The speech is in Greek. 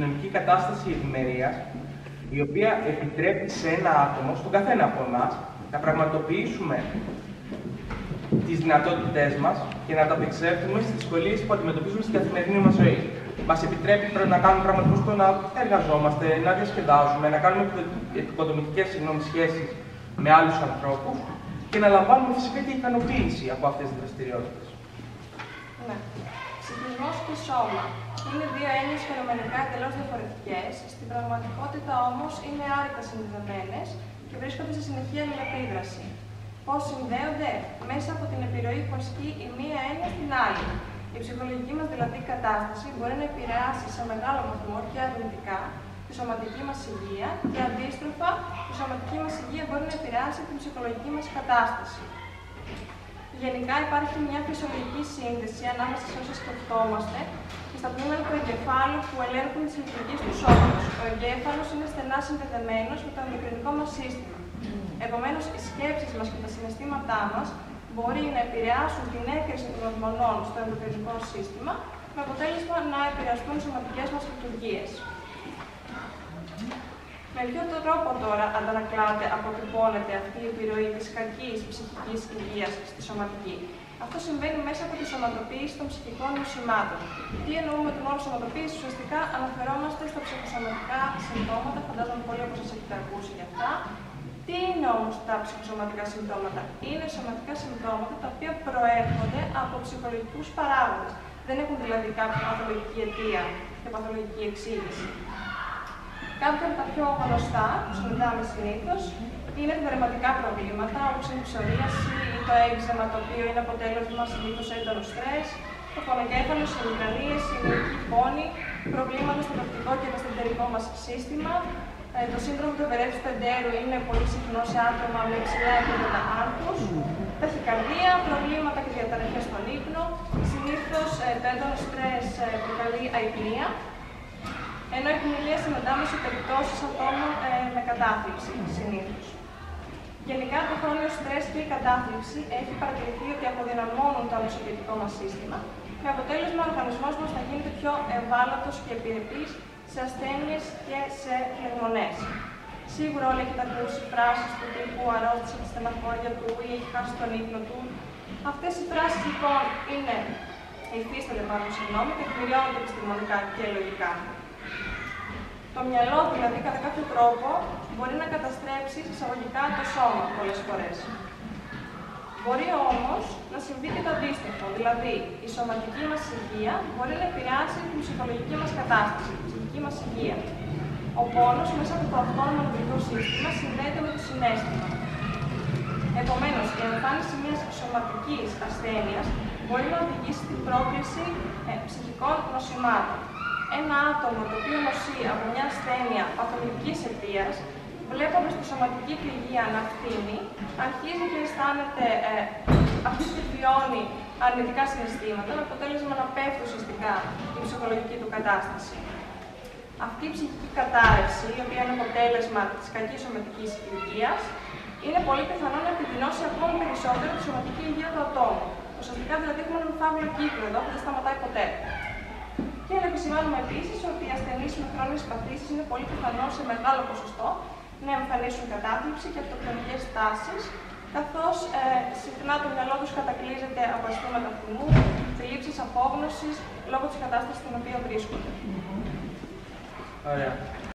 κοινωνική κατάσταση ευημερίας, η οποία επιτρέπει σε ένα άτομο, στον καθένα από εμάς, να πραγματοποιήσουμε τις δυνατότητές μας και να ανταπεξέλθουμε στις δυσκολίες που αντιμετωπίζουμε στην καθημερινή μας ζωή. Μας επιτρέπει να κάνουμε πραγματικούς το να εργαζόμαστε, να διασκεδάζουμε, να κάνουμε οικοδομητικέ σχέσεις με άλλους ανθρώπους και να λαμβάνουμε φυσικά και ικανοποίηση από αυτές τις δραστηριότητες. Ναι. Ψυχισμό και σώμα. Είναι δύο έννοιες φαινομενικά εντελώς διαφορετικές. Στην πραγματικότητα όμως είναι άρρηκτα συνδεδεμένες και βρίσκονται σε συνεχή αλληλεπίδραση. Πώς συνδέονται; Μέσα από την επιρροή που ασκεί η μία έννοια στην άλλη. Η ψυχολογική μας δηλαδή κατάσταση μπορεί να επηρεάσει σε μεγάλο βαθμό και αρνητικά τη σωματική μας υγεία και αντίστροφα η σωματική μας υγεία μπορεί να επηρεάσει την ψυχολογική μας κατάσταση. Γενικά υπάρχει μια φυσιολογική σύνδεση ανάμεσα σε όσα σκεφτόμαστε και στα τμήματα του εγκεφάλου που ελέγχουν τις λειτουργίες του σώματος. Ο εγκέφαλος είναι στενά συνδεδεμένος με το ενδοκρινικό μας σύστημα. Επομένως, οι σκέψεις μας και τα συναισθήματά μας μπορεί να επηρεάσουν την έκρηση των ορμονών στο ενδοκρινικό σύστημα, με αποτέλεσμα να επηρεαστούν οι σωματικές μας λειτουργίες. Με ποιο τρόπο τώρα αντανακλάται, αποτυπώνεται αυτή η επιρροή της κακής ψυχικής υγείας στη σωματική; Αυτό συμβαίνει μέσα από τη σωματοποίηση των ψυχικών νοσημάτων. Τι εννοούμε με τον όρο σωματοποίηση, ουσιαστικά αναφερόμαστε στα ψυχοσωματικά συμπτώματα, φαντάζομαι πολύ όπως σας έχετε ακούσει γι' αυτά. Τι είναι όμως τα ψυχοσωματικά συμπτώματα, Είναι σωματικά συμπτώματα τα οποία προέρχονται από ψυχολογικούς παράγοντες. Δεν έχουν δηλαδή κάποια παθολογική αιτία και παθολογική εξήγηση. Κάποια από τα πιο γνωστά που συναντάμε συνήθως είναι τα δερματικά προβλήματα, όπω είναι η ψωρίαση ή το έξεμα, το οποίο είναι αποτέλεσμα συνήθως έντονο στρες, το φωνοκέφαλο, οι μικρανίες, η νοική πόνη, προβλήματα στο τοκτικό και το εσωτερικό μας σύστημα. Ε, το σύνδρομο του ευερέθου τεντέρου είναι πολύ συχνό σε άτομα με υψηλά επίπεδα άγχους. Ταχυκαρδία, προβλήματα και διαταραχές στον ύπνο. Συνήθως ε, το έντονο στρες ε, προκαλεί αϊπνία ενώ η επιμελία συναντάμε σε περιπτώσεις ατόμων ε, με κατάθλιψη συνήθως. Γενικά, το χρόνιο στρες και η κατάθλιψη έχει παρατηρηθεί ότι αποδυναμώνουν το αμεσοποιητικό μας σύστημα, με αποτέλεσμα ο οργανισμός μας να γίνεται πιο ευάλωτος και επιρρεπής σε ασθένειες και σε φλεγμονέ. Σίγουρα όλοι έχετε ακούσει φράσεις του τύπου αρρώστησε τη στεναχώρια του ή έχει χάσει τον ύπνο του. Αυτές οι φράσεις λοιπόν είναι υφίστανται πάνω συγγνώμη και εκπληρώνονται επιστημονικά και λογικά. Το μυαλό δηλαδή κατά κάποιο τρόπο μπορεί να καταστρέψει εισαγωγικά το σώμα πολλές φορές. Μπορεί όμως να συμβεί και το αντίστοιχο, δηλαδή η σωματική μας υγεία μπορεί να επηρεάσει την ψυχολογική μας κατάσταση, την ψυχική μας υγεία. Ο πόνος μέσα από το αυτόνομο νευρικό σύστημα συνδέεται με το συνέστημα. Επομένως, η εμφάνιση μιας σωματικής ασθένειας μπορεί να οδηγήσει στην πρόκληση ε, ψυχικών νοσημάτων ένα άτομο το οποίο νοσεί από μια ασθένεια παθολογική αιτίας, βλέποντας τη σωματική του υγεία να φτύνει, αρχίζει και αισθάνεται, ε, αρχίζει και βιώνει αρνητικά συναισθήματα, με αποτέλεσμα να πέφτει ουσιαστικά η ψυχολογική του κατάσταση. Αυτή η ψυχική κατάρρευση, η οποία είναι αποτέλεσμα της κακής σωματικής υγεία, είναι πολύ πιθανό να επιδεινώσει ακόμη περισσότερο τη σωματική υγεία του ατόμου. Ουσιαστικά δηλαδή έχουμε έναν φαύλο κύκλο εδώ που δεν σταματάει ποτέ. Και να επισημάνουμε επίσης ότι οι ασθενείς με χρόνιες παθήσεις είναι πολύ πιθανό σε μεγάλο ποσοστό να εμφανίσουν κατάθλιψη και αυτοκτονικές τάσεις, καθώς ε, συχνά το μυαλό τους κατακλείζεται από αισθήματα θυμού, θλίψη, απόγνωσης λόγω της κατάστασης στην οποία βρίσκονται. Ωραία.